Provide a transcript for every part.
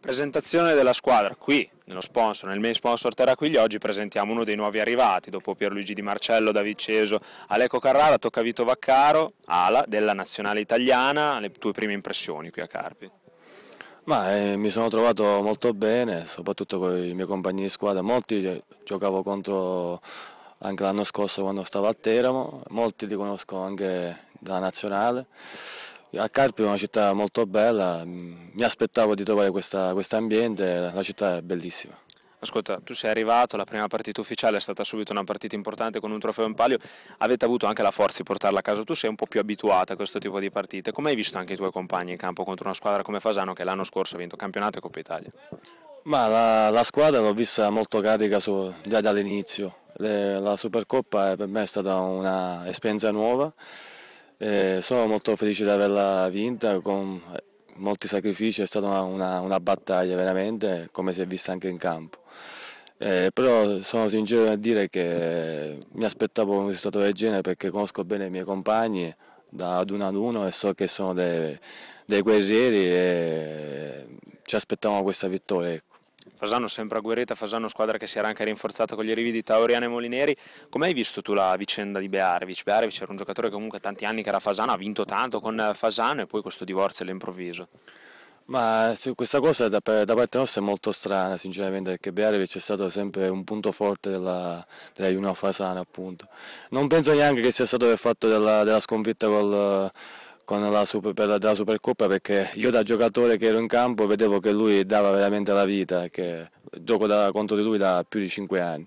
Presentazione della squadra qui, nello sponsor, nel main sponsor Terraquigli, oggi presentiamo uno dei nuovi arrivati, dopo Pierluigi Di Marcello, David Ceso, Aleco Carrara, tocca Vito Vaccaro, ala della nazionale italiana, le tue prime impressioni qui a Carpi? Ma, eh, mi sono trovato molto bene, soprattutto con i miei compagni di squadra, molti giocavo contro anche l'anno scorso quando stavo a Teramo, molti li conosco anche dalla nazionale. A Carpi è una città molto bella, mm, mi aspettavo di trovare questo ambiente, la città è bellissima. Ascolta, tu sei arrivato, la prima partita ufficiale è stata subito una partita importante con un trofeo in palio, avete avuto anche la forza di portarla a casa, tu sei un po' più abituata a questo tipo di partite, come hai visto anche i tuoi compagni in campo contro una squadra come Fasano che l'anno scorso ha vinto campionato e Coppa Italia? Ma la, la squadra l'ho vista molto carica su, già dall'inizio, la Supercoppa per me è stata un'esperienza nuova, eh, sono molto felice di averla vinta con molti sacrifici, è stata una, una, una battaglia veramente, come si è vista anche in campo. Eh, però sono sincero nel dire che mi aspettavo un risultato del genere perché conosco bene i miei compagni da ad uno ad uno e so che sono dei, dei guerrieri e ci aspettavamo questa vittoria. Fasano sempre agguerrita, Fasano squadra che si era anche rinforzata con gli arrivi di Tauriano e Molineri. Come hai visto tu la vicenda di Bearevic? Bearevic era un giocatore che comunque tanti anni che era Fasano, ha vinto tanto con Fasano e poi questo divorzio all'improvviso. Ma questa cosa da, parte nostra è molto strana sinceramente perché Bearevic è stato sempre un punto forte della, della Juno Fasana appunto. Non penso neanche che sia stato per fatto della, della sconfitta col con la, super, per la, della Supercoppa perché io da giocatore che ero in campo vedevo che lui dava veramente la vita, che gioco da, contro di lui da più di 5 anni.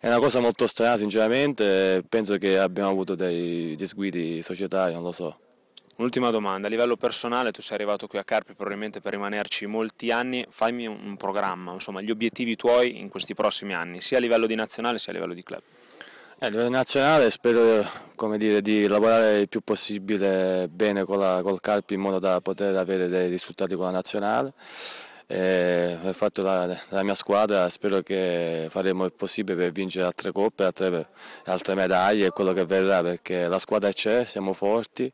È una cosa molto strana sinceramente, penso che abbiamo avuto dei disguidi societari, non lo so. Un'ultima domanda, a livello personale tu sei arrivato qui a Carpi probabilmente per rimanerci molti anni, fammi un programma, insomma gli obiettivi tuoi in questi prossimi anni, sia a livello di nazionale sia a livello di club. Eh, a livello nazionale spero dire, di lavorare il più possibile bene con la, col Carpi in modo da poter avere dei risultati con la nazionale. Eh, ho fatto la, la, mia squadra, spero che faremo il possibile per vincere altre coppe, altre, altre medaglie e quello che verrà perché la squadra c'è, siamo forti,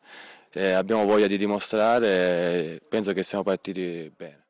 abbiamo voglia di dimostrare e penso che siamo partiti bene.